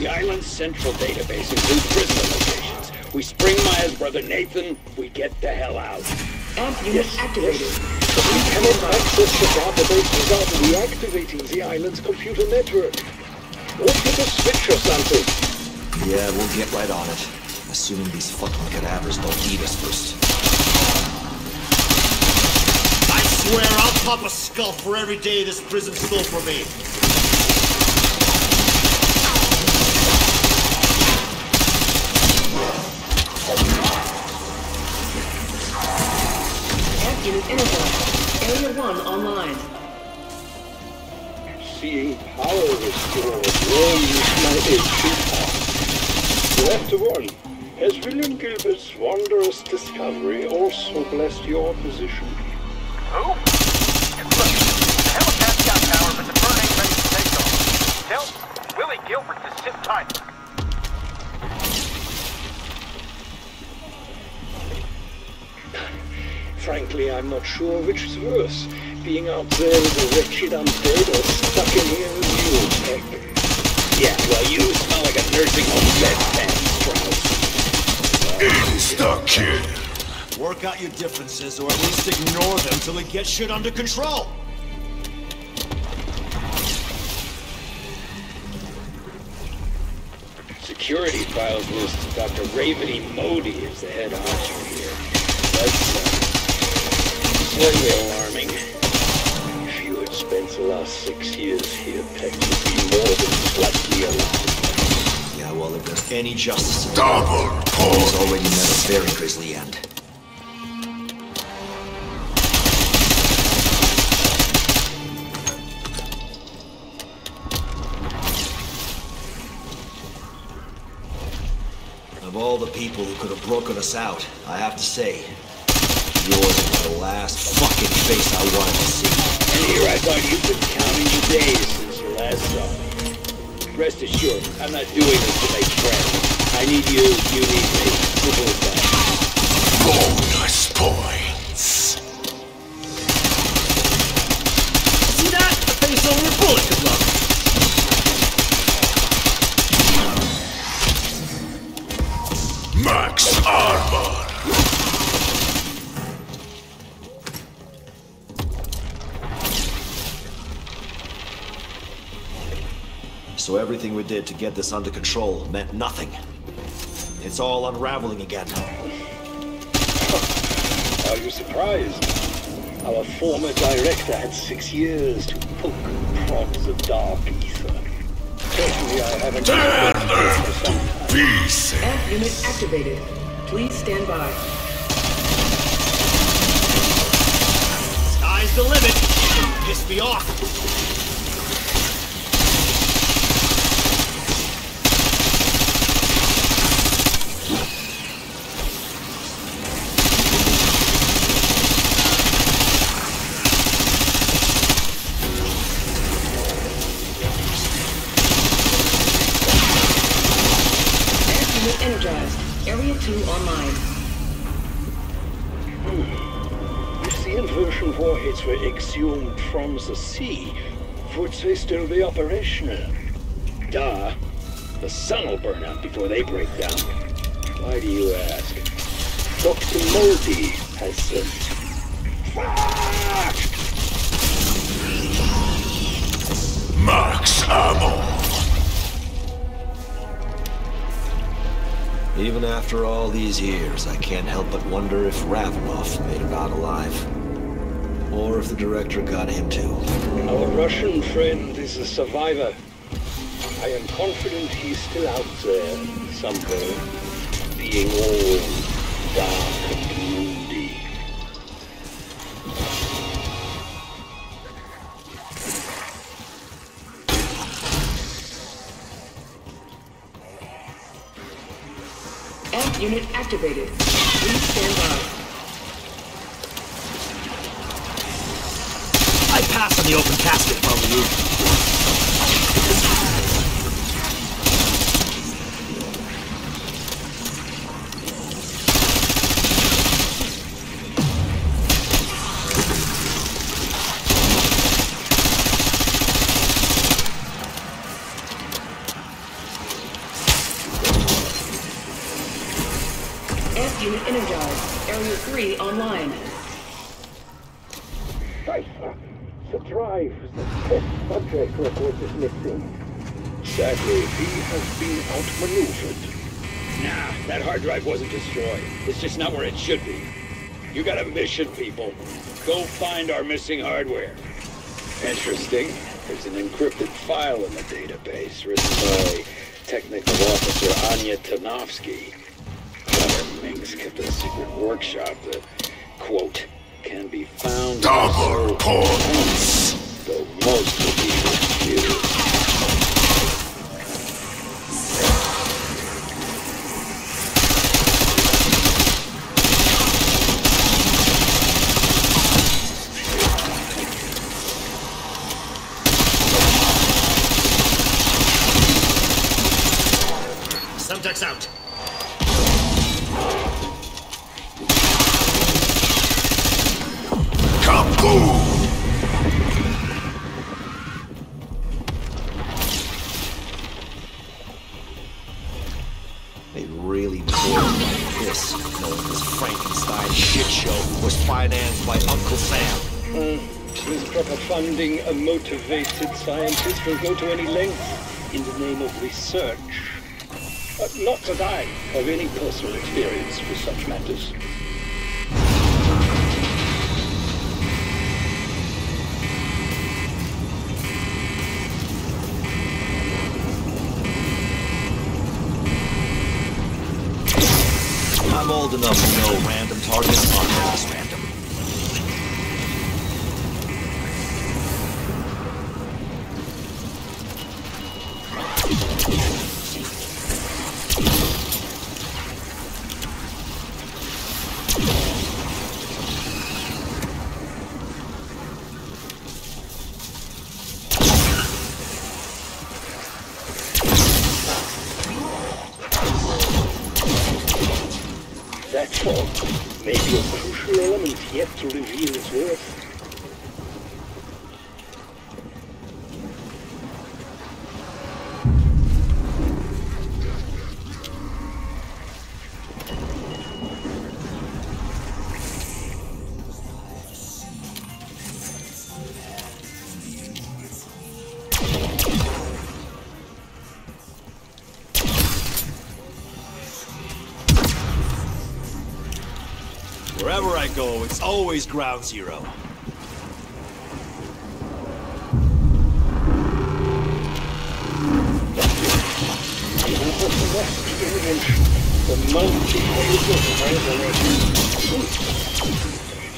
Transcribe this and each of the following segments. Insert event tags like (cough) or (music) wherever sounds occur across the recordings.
The island's central database includes prisoner locations. We spring Maya's brother Nathan, we get the hell out. Amp unit activated. But we cannot access the database without reactivating the island's computer network. Or flip a switch or something. Yeah, we'll get right on it. Assuming these fucking cadavers don't eat us first. I swear I'll pop a skull for every day this prison stole from me. Amp. Area 1 online. Seeing power restored warms my aching heart. Left of one. Has William Gilbert's wondrous discovery also blessed your position? Who? Frankly, I'm not sure which is worse. Being out there with a wretched undead or stuck in here with you, Tech. Yeah, well, you smell like a nursing home bedpan, Strauss. Insta-kill. Work out your differences, or at least ignore them till we get shit under control. Security files list Dr. Raveny Modi as the head honcho here. That's, uh, slightly alarming. If you had spent the last six years here, Tech would be more than slightly alive. Yeah, well, if there's any justice in Double He's pull. already met a very grisly end. Of all the people who could have broken us out, I have to say, yours is the last fucking face I wanted to see. And here I thought you've been counting your days since you last saw me. Rest assured, I'm not doing this to make friends. I need you, you need me. Simple as that. Bonus points. See that? The face over a bullet, good luck. So everything we did to get this under control meant nothing. It's all unraveling again. Are you surprised? Our former director had six years to poke and prod the dark ether. Certainly I haven't Turn for them some to time. pieces. Amp unit activated. Please stand by. Sky's the limit. Piss me off. From the sea, would they still be operational? Duh. The sun will burn out before they break down. Why do you ask? Dr. Modi has them. Fuck! Max ammo. Even after all these years, I can't help but wonder if Ravenov made it out alive. Or if the director got him too. Our Russian friend is a survivor. I am confident he's still out there, somewhere, being all dark and moody. Amp unit activated. Please stand by. I pass on the open casket if outmaneuvered. Nah, that hard drive wasn't destroyed. It's just not where it should be. You got a mission, people. Go find our missing hardware. Interesting. There's an encrypted file in the database written by Technical Officer Anya Tanovsky. Clever Minx kept a secret workshop that, quote, can be found Double in points. though most will be motivated scientist will go to any length in the name of research. But not that I have any personal experience with such matters. I'm old enough to know random targets That's go, it's always ground zero. The resonation.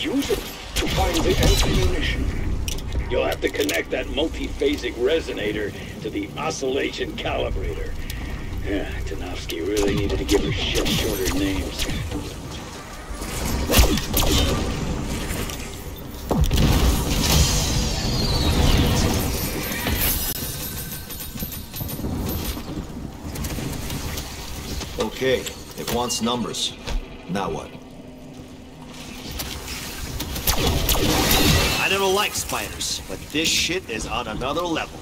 Use it to find the ammunition. You'll have to connect that multiphasic resonator to the oscillation calibrator. Yeah, Tanovsky really needed to give her shit shorter names. Okay, it wants numbers. Now what? I never liked spiders, but this shit is on another level.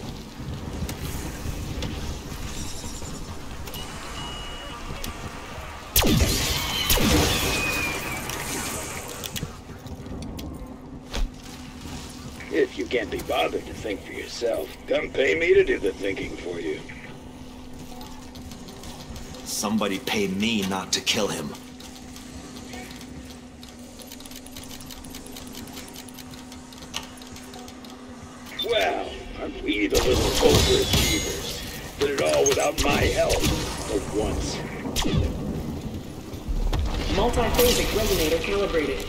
If you can't be bothered to think for yourself, come pay me to do the thinking for you. Somebody pay me not to kill him. Well, aren't we the little overachievers? Did it all without my help. For once. Multi-phasic resonator calibrated.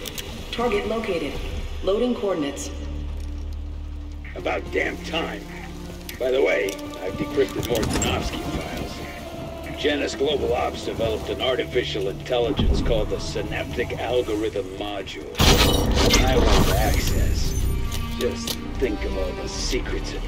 Target located. Loading coordinates. About damn time. By the way, I've decrypted more Tanovsky files. Janus Global Ops developed an artificial intelligence called the Synaptic Algorithm Module. I want access. Just think of all the secrets it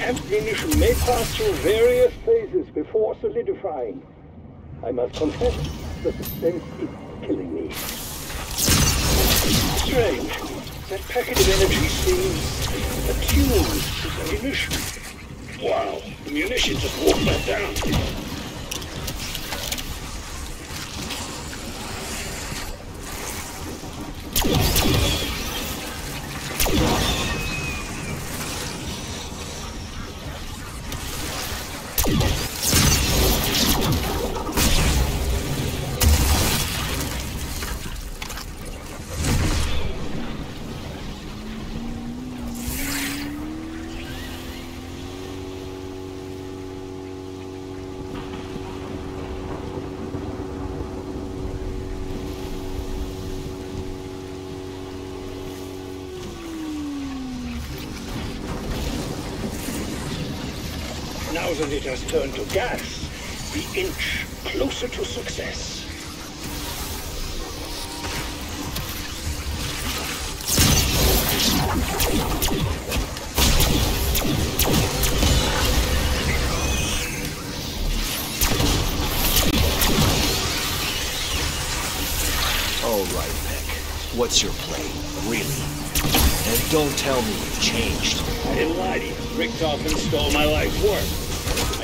ammunition may pass through various phases before solidifying. I must confess, the suspense is killing me. Strange. That packet of energy seems attuned to the munition. Wow, the munitions just won't let down. Has turned to gas, we inch closer to success. All right, Peck. What's your play? Really? And don't tell me you've changed. I didn't lie to you. Richtofen stole my life's work.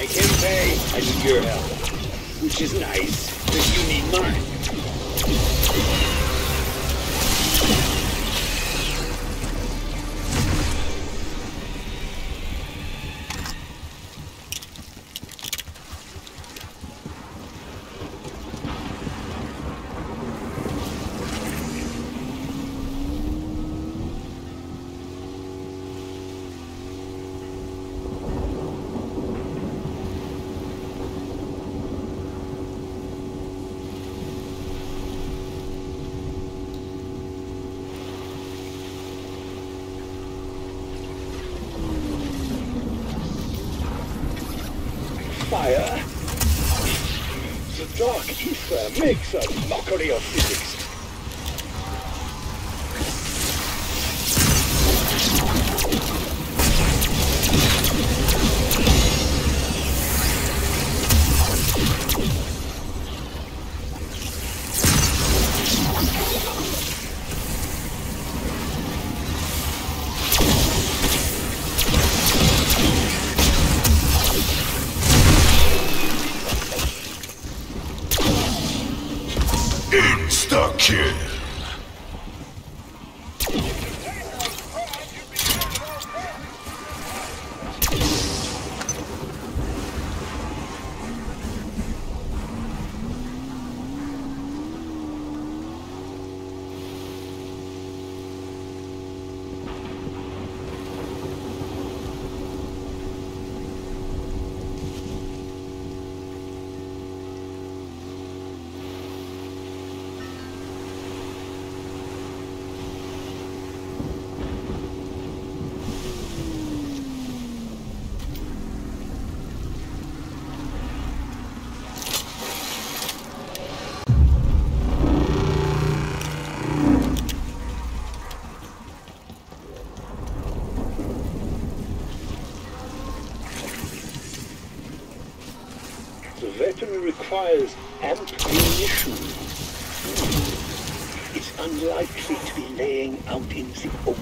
Pay, I need your help. Which is nice, because you need mine. Requires ammunition. It's unlikely to be laying out in the open.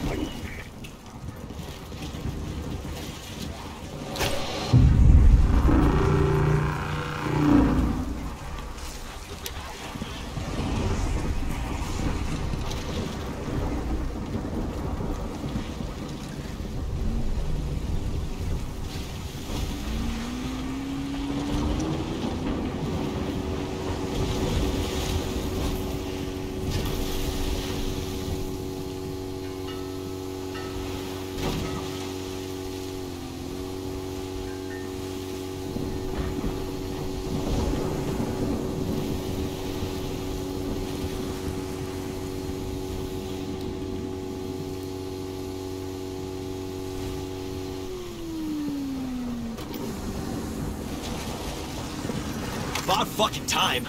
About fucking time.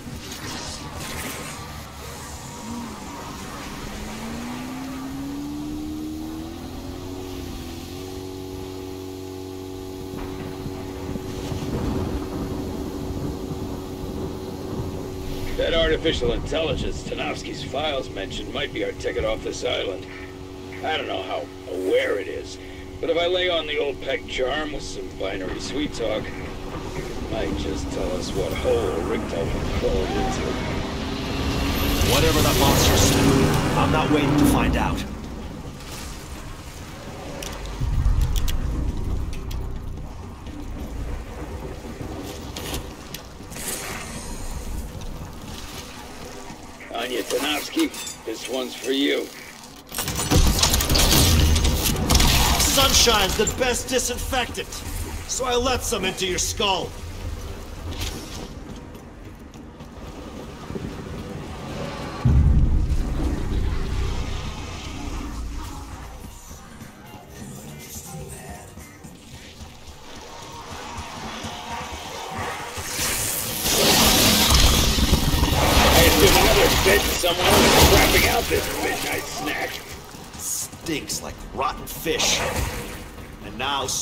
That artificial intelligence Tanofsky's files mentioned might be our ticket off this island. I don't know how aware it is, but if I lay on the old Peck charm with some binary sweet talk, might just tell us what hole Richtofen crawled into. Whatever that monster said, I'm not waiting to find out. Anya Tanofsky, this one's for you. Sunshine's the best disinfectant, so I let some into your skull.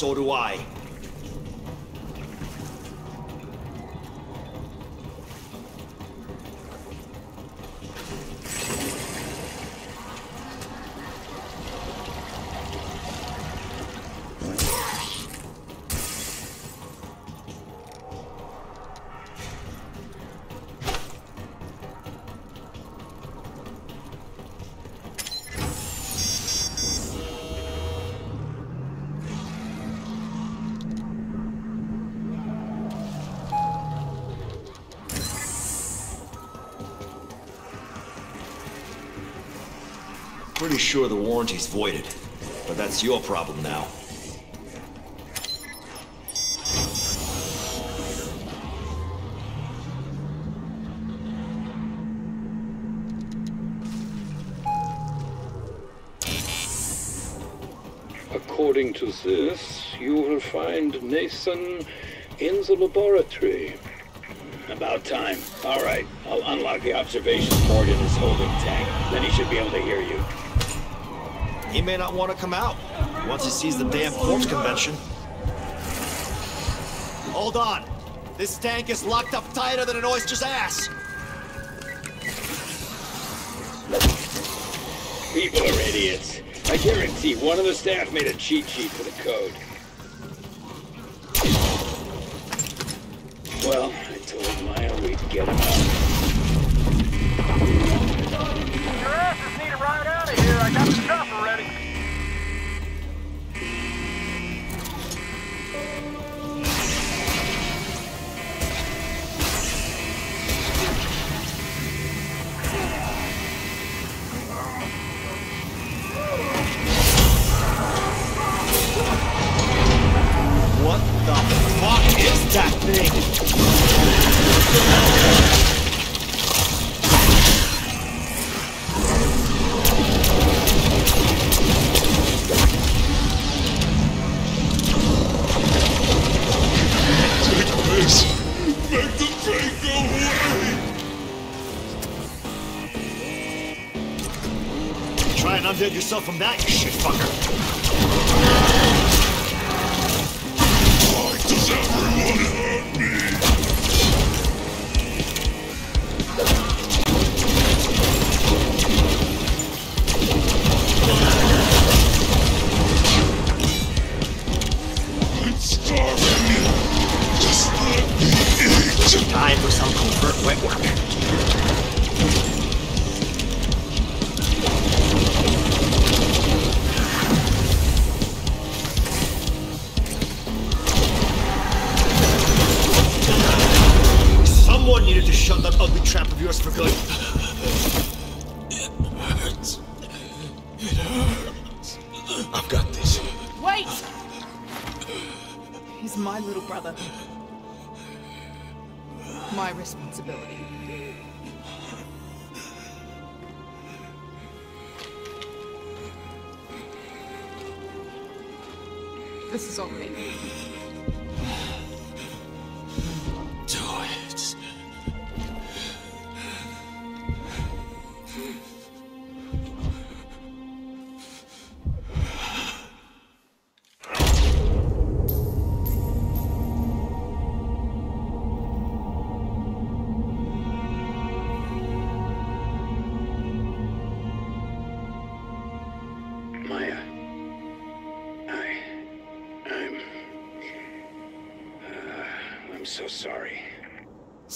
So do I. Pretty sure the warranty's voided. But that's your problem now. According to this, you will find Nathan in the laboratory. About time. All right, I'll unlock the observation port in his holding tank. Then he should be able to hear you. He may not want to come out once he sees the damn corpse convention. Hold on. This tank is locked up tighter than an oyster's ass. People are idiots. I guarantee one of the staff made a cheat sheet for the code. Well, I told Maya we'd get him undead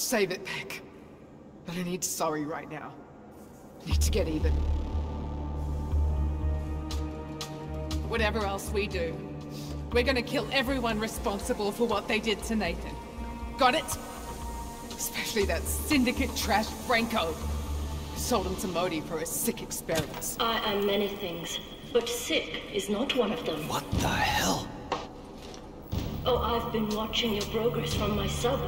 Save it, Peck. But I don't need sorry right now. I need to get even. Whatever else we do, we're gonna kill everyone responsible for what they did to Nathan. Got it? Especially that syndicate trash Franco. who Sold him to Modi for his sick experiments. I am many things, but sick is not one of them. What the hell? Oh, I've been watching your progress from my sub.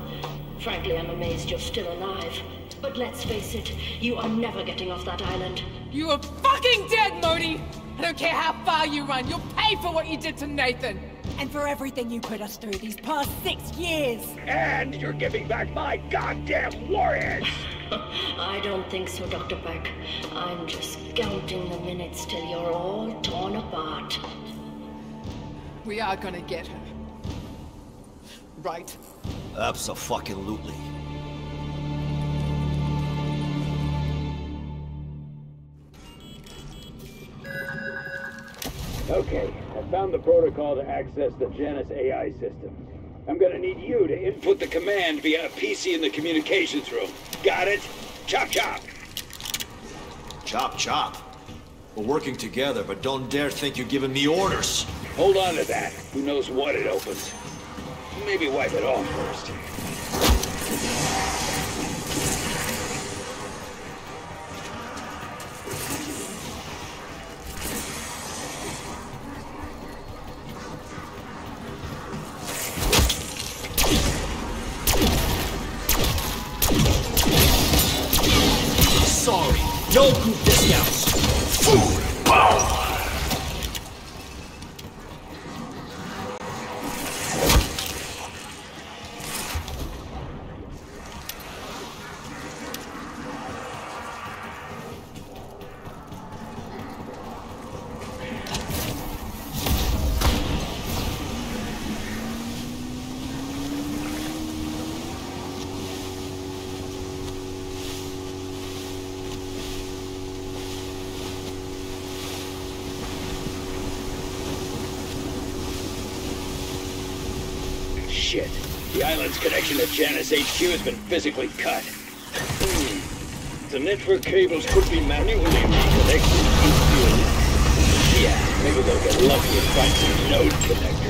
Frankly, I'm amazed you're still alive. But let's face it, you are never getting off that island. You are fucking dead, Modi! I don't care how far you run, you'll pay for what you did to Nathan! And for everything you put us through these past six years. And you're giving back my goddamn warheads! (laughs) I don't think so, Dr. Peck. I'm just counting the minutes till you're all torn apart. We are gonna get her. Right? Absolutely. Okay, I found the protocol to access the Janus AI system. I'm gonna need you to input the command via a PC in the communications room. Got it? Chop chop! Chop chop. We're working together, but don't dare think you're giving me orders. Hold on to that. Who knows what it opens? Maybe wipe it off first. Shit. The island's connection to Janus HQ has been physically cut. Hmm. The network cables could be manually reconnected. Yeah, maybe they'll get lucky and find some node connectors.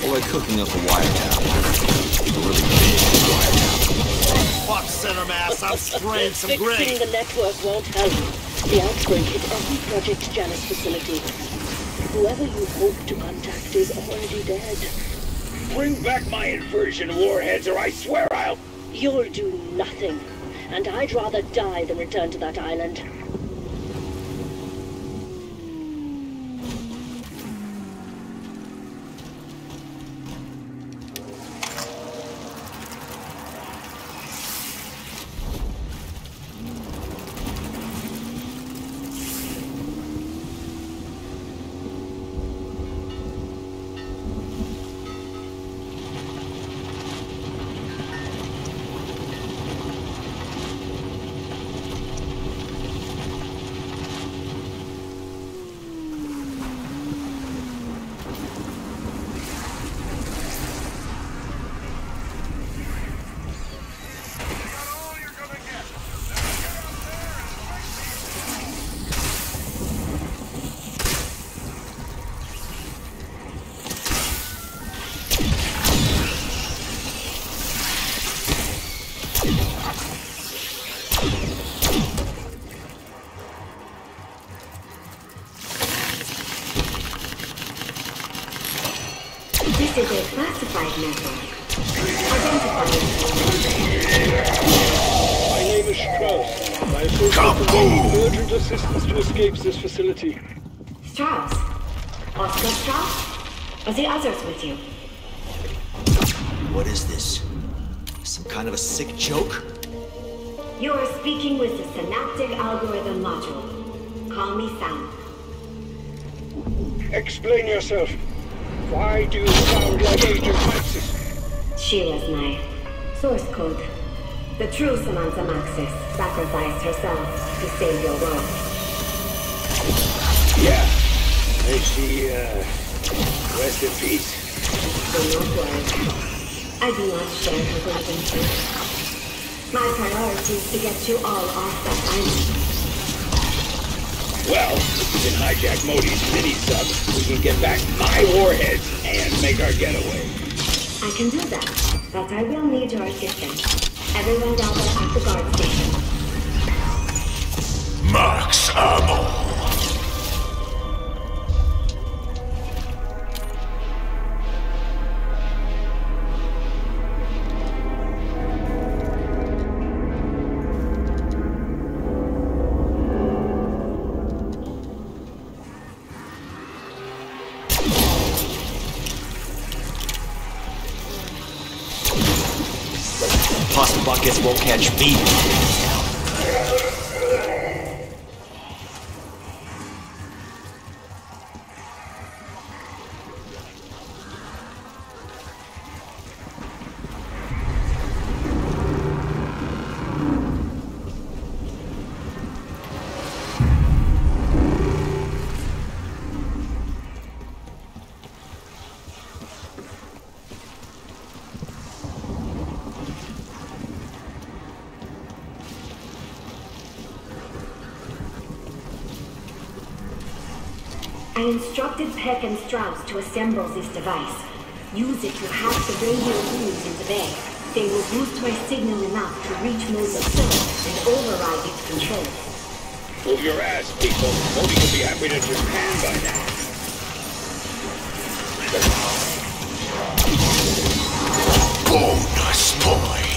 Well, we're cooking up a wiretap. A really big wiretap. Fuck center mass, I'm spraying some Fixing grit. the network won't help. The outbreak hit every Project Janus facility. Whoever you hope to contact is already dead. Bring back my inversion warheads or I swear I'll... You'll do nothing. And I'd rather die than return to that island. This is a classified network. Identify My name is Strauss. My associate conveys urgent assistance to escape this facility. Strauss. Oscar Strauss? Are the others with you? What is this? Some kind of a sick joke? You are speaking with the Synaptic Algorithm Module. Call me Sam. Explain yourself. Why do you sound like Agent Maxis? Sheila's my source code. The true Samantha Maxis sacrificed herself to save your world. Yeah. I see, uh, rest in peace. Do not worry. I do not share her grievances. My priority is to get you all off that island. Well, if we can hijack Modi's mini-sub, we can get back my warheads and make our getaway. I can do that, but I will need your assistance. Everyone gather at the guard station. Max ammo. Buckets won't catch me. Instructed Peck and Strauss to assemble this device. Use it to hack the radio rooms in the bay. They will boost my signal enough to reach Mosa's server and override its control. Move your ass, people. Modi could be halfway to Japan by now. Bonus points.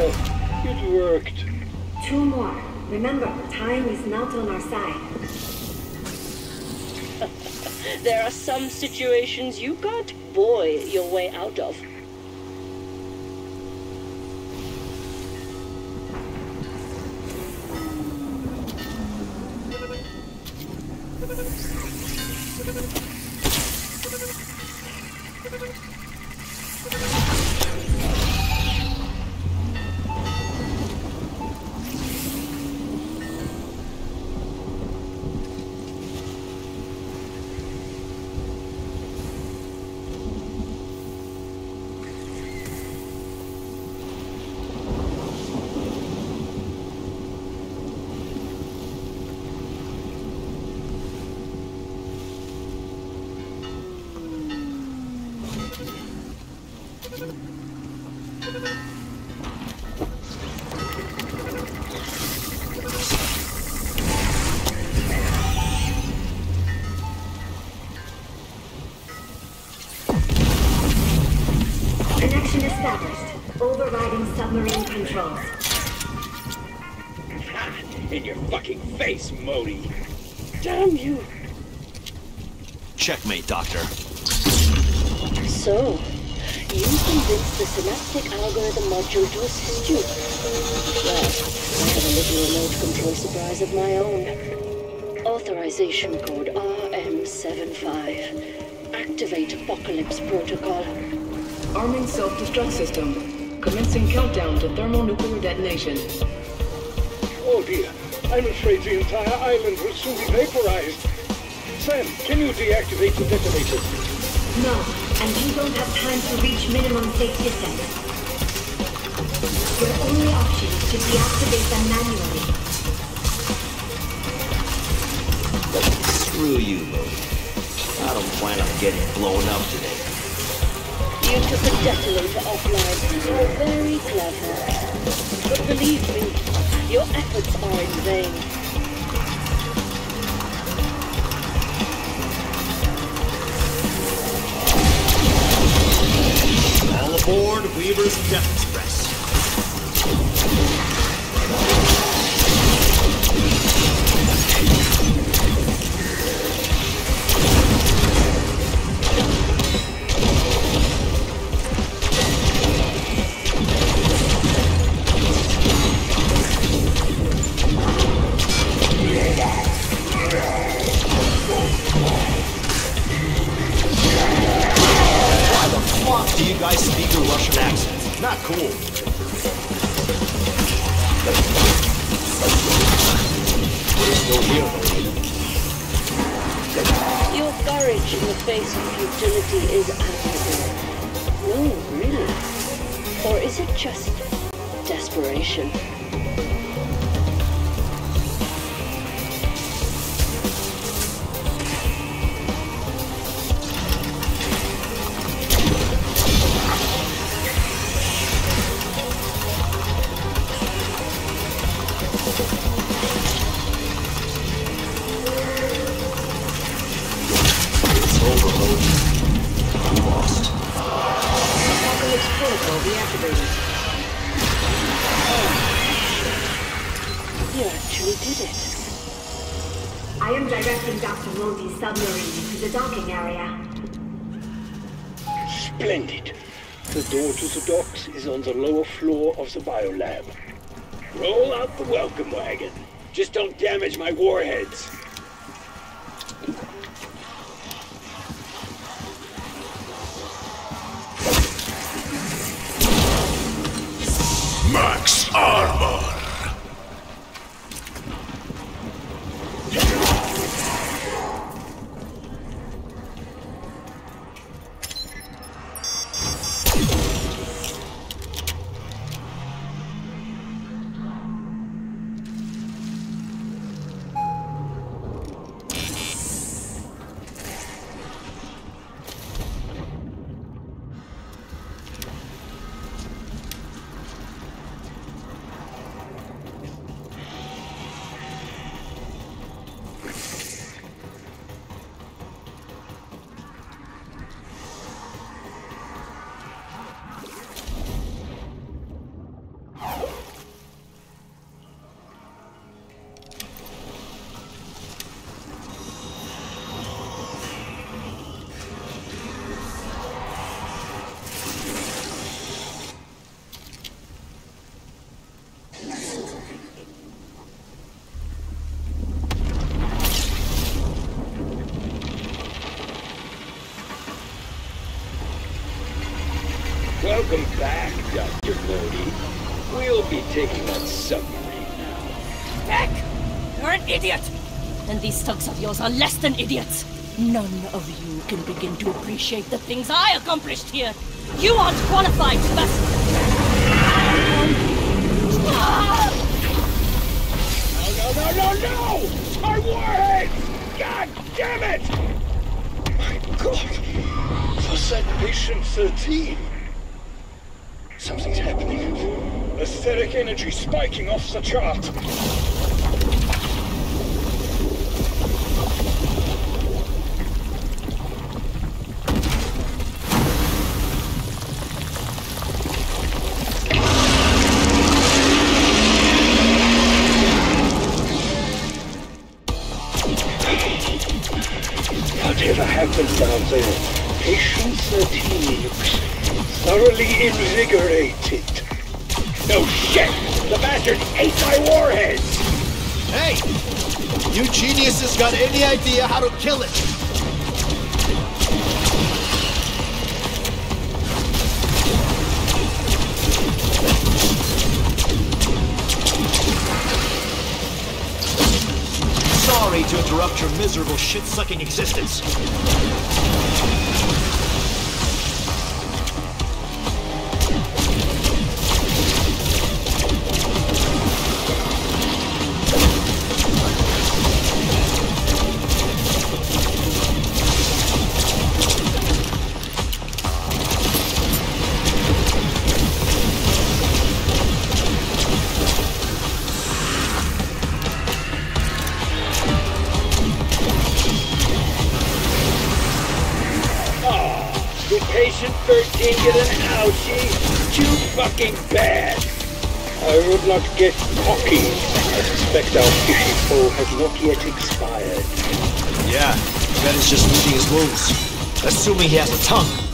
Look. It worked. Two more. Remember, time is not on our side. (laughs) There are some situations you can't boy your way out of. Authorization code RM75. Activate Apocalypse Protocol. Arming self-destruct system. Commencing countdown to thermonuclear detonation. Oh dear, I'm afraid the entire island will soon be vaporized. Sam, can you deactivate the detonator? No, and you don't have time to reach minimum safe distance. Your only option is to deactivate them manually. Screw you, Modi. I don't plan on getting blown up today. You took a detonator offline. You're very clever. But believe me, your efforts are in vain. All aboard Weaver's Death Express. In the face of futility is admirable. No, really. Or is it just desperation? On the lower floor of the biolab. Roll out the welcome wagon. Just don't damage my warheads. Max Armor. Thugs of yours are less than idiots. None of you can begin to appreciate the things I accomplished here. You aren't qualified to best. No, no, no, no! no! Our warheads! God damn it! My God! Was that patient 13? Something's happening. Etheric energy spiking off the chart. 13 thoroughly invigorated. No shit! The bastard ate my warheads! Hey! You geniuses got any idea how to kill it? Sorry to interrupt your miserable shit-sucking existence. An? Too fucking bad! I would not get cocky. I suspect our fishy foe has not yet expired. Yeah, Ben is just licking his wounds. Assuming he has a tongue.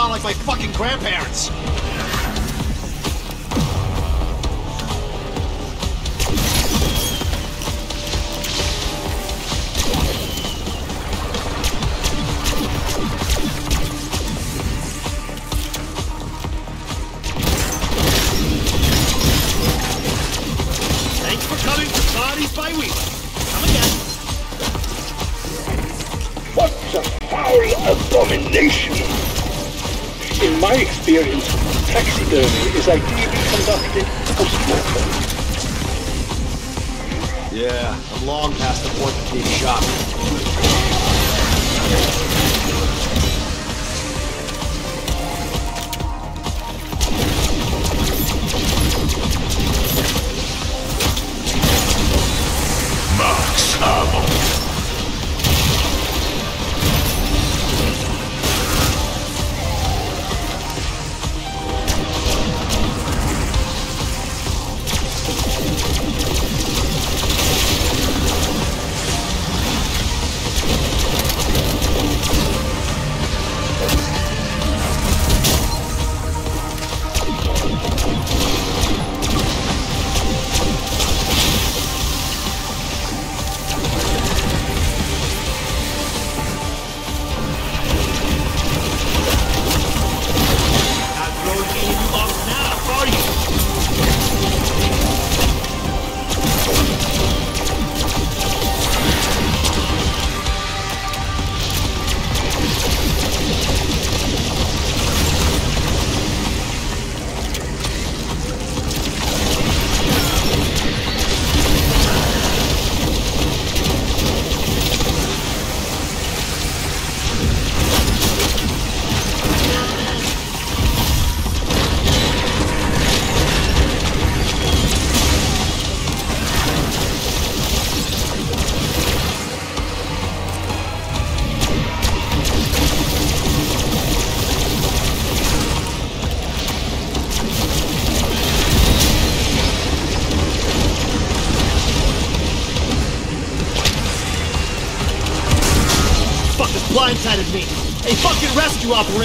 Sound like my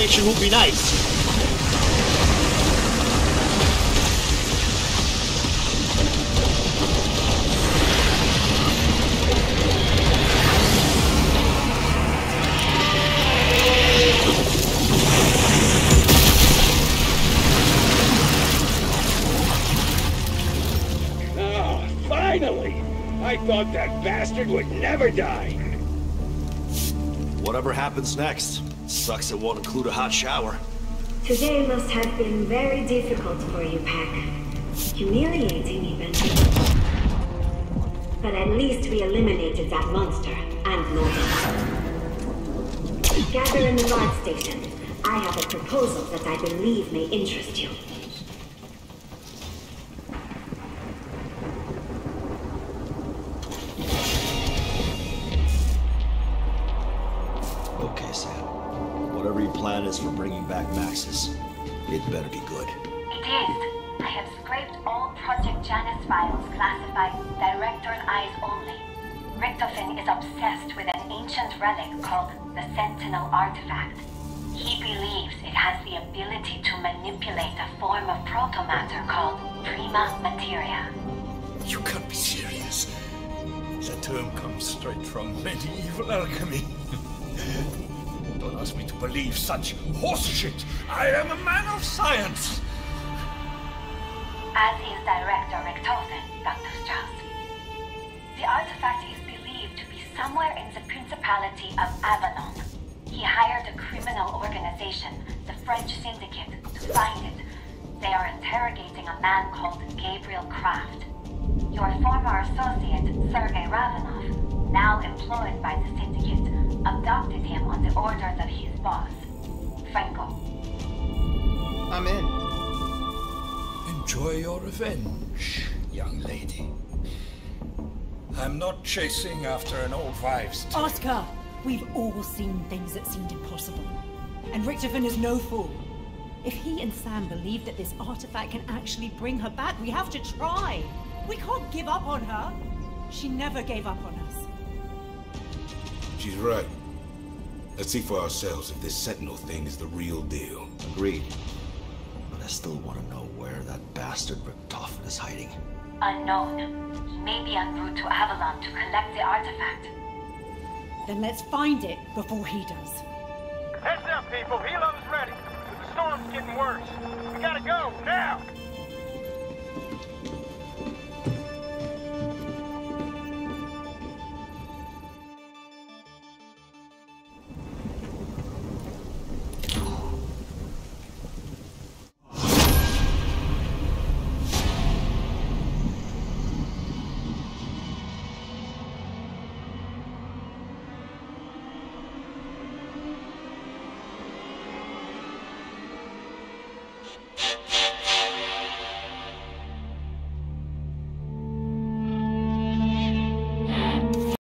rescue operation would be nice. Ah, finally! I thought that bastard would never die. Whatever happens next, sucks it won't include a hot shower. Today must have been very difficult for you, Pack. Humiliating, even. But at least we eliminated that monster, and Norton. Gather in the guard station. I have a proposal that I believe may interest you. Relic called the Sentinel Artifact. He believes it has the ability to manipulate a form of protomatter called Prima Materia. You can't be serious. The term comes straight from medieval alchemy. (laughs) Don't ask me to believe such horseshit. I am a man of science. As is Director Richtofen, Dr. Strauss. The artifact somewhere in the Principality of Avalon. He hired a criminal organization, the French Syndicate, to find it. They are interrogating a man called Gabriel Kraft. Your former associate, Sergei Ravenov, now employed by the Syndicate, abducted him on the orders of his boss, Franco. I'm in. Enjoy your revenge, young lady. I'm not chasing after an old wives' tale. Oscar, we've all seen things that seemed impossible. And Richtofen is no fool. If he and Sam believe that this artifact can actually bring her back, we have to try. We can't give up on her. She never gave up on us. She's right. Let's see for ourselves if this Sentinel thing is the real deal. Agreed. But I still want to know where that bastard Richtofen is hiding. Unknown. He may be en route to Avalon to collect the artifact. Then let's find it before he does. Heads up, people. Helo's ready. The storm's getting worse. We gotta go, now!